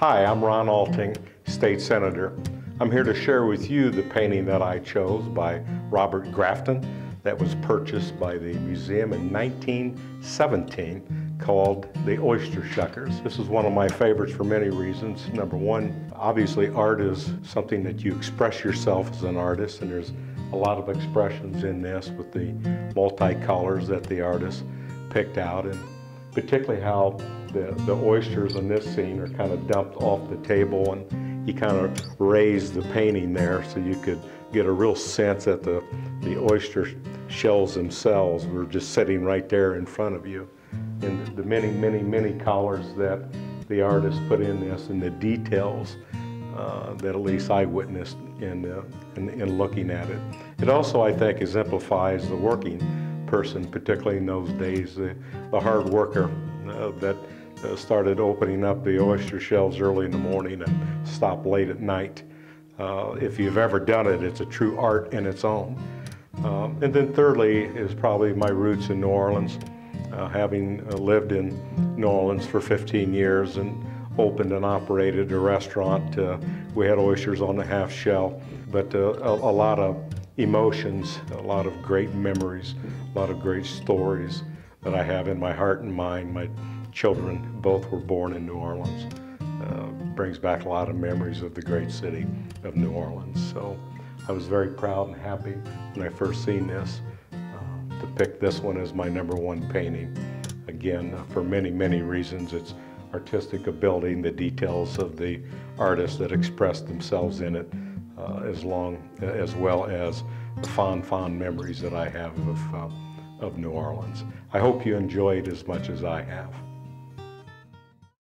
Hi, I'm Ron Alting, State Senator. I'm here to share with you the painting that I chose by Robert Grafton that was purchased by the museum in 1917 called The Oyster Shuckers. This is one of my favorites for many reasons. Number one, obviously art is something that you express yourself as an artist and there's a lot of expressions in this with the multicolors that the artist picked out and particularly how the, the oysters in this scene are kind of dumped off the table and he kind of raised the painting there so you could get a real sense that the, the oyster shells themselves were just sitting right there in front of you. And the many, many, many colors that the artist put in this and the details uh, that at least I witnessed in, uh, in, in looking at it. It also, I think, exemplifies the working person, particularly in those days, the, the hard worker uh, that started opening up the oyster shells early in the morning and stopped late at night. Uh, if you've ever done it, it's a true art in its own. Um, and then thirdly is probably my roots in New Orleans, uh, having uh, lived in New Orleans for 15 years and opened and operated a restaurant. Uh, we had oysters on the half shell, but uh, a, a lot of emotions, a lot of great memories, a lot of great stories that I have in my heart and mind. My children both were born in New Orleans. Uh, brings back a lot of memories of the great city of New Orleans. So I was very proud and happy when I first seen this uh, to pick this one as my number one painting. Again, for many, many reasons. It's artistic ability and the details of the artists that expressed themselves in it, uh, as long as well as the fond, fond memories that I have of, uh, of New Orleans. I hope you enjoy it as much as I have.